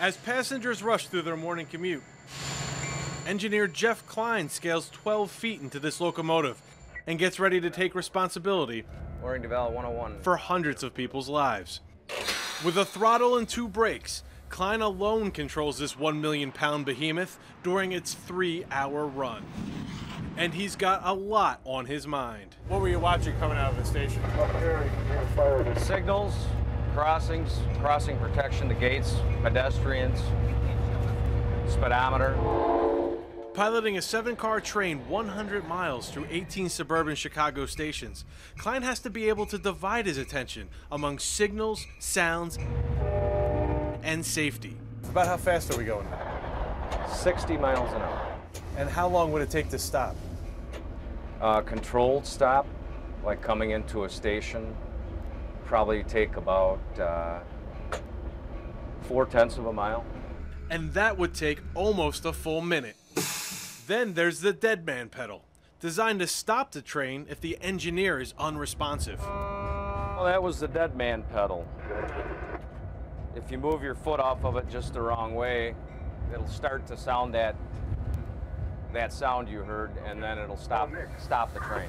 As passengers rush through their morning commute, engineer Jeff Klein scales 12 feet into this locomotive and gets ready to take responsibility Loring DeVal 101. for hundreds of people's lives. With a throttle and two brakes, Klein alone controls this 1 million pound behemoth during its three hour run. And he's got a lot on his mind. What were you watching coming out of the station? Signals, crossings, crossing protection, the gates, pedestrians, speedometer. Piloting a seven car train 100 miles through 18 suburban Chicago stations, Klein has to be able to divide his attention among signals, sounds, and safety. About how fast are we going? 60 miles an hour. And how long would it take to stop? Uh, controlled stop, like coming into a station, probably take about uh, four tenths of a mile. And that would take almost a full minute. Then there's the dead man pedal, designed to stop the train if the engineer is unresponsive. Well, that was the dead man pedal. If you move your foot off of it just the wrong way, it'll start to sound that that sound you heard, and then it'll stop stop the train.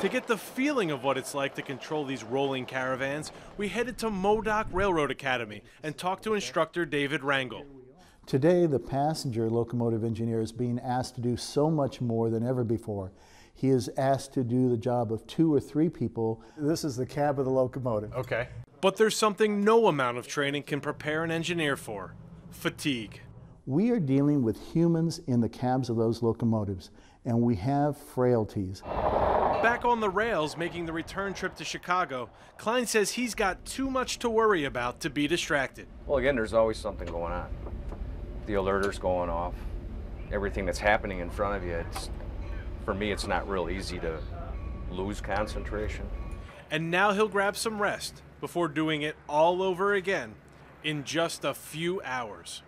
To get the feeling of what it's like to control these rolling caravans, we headed to Modoc Railroad Academy and talked to instructor David Rangel. Today, the passenger locomotive engineer is being asked to do so much more than ever before. He is asked to do the job of two or three people. This is the cab of the locomotive. Okay. But there's something no amount of training can prepare an engineer for fatigue. We are dealing with humans in the cabs of those locomotives, and we have frailties. Back on the rails making the return trip to Chicago, Klein says he's got too much to worry about to be distracted. Well, again, there's always something going on. The alerter's going off. Everything that's happening in front of you. It's for me, it's not real easy to lose concentration. And now he'll grab some rest before doing it all over again in just a few hours.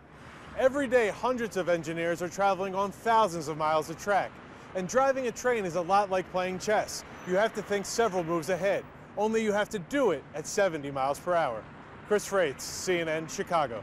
Every day, hundreds of engineers are traveling on thousands of miles of track. And driving a train is a lot like playing chess. You have to think several moves ahead, only you have to do it at 70 miles per hour. Chris Frates, CNN, Chicago.